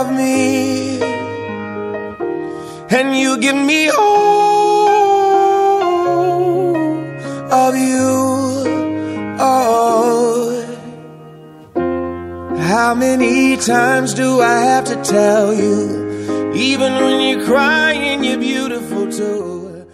of me. And you give me all of you. Oh. How many times do I have to tell you? Even when you're crying, you're beautiful too.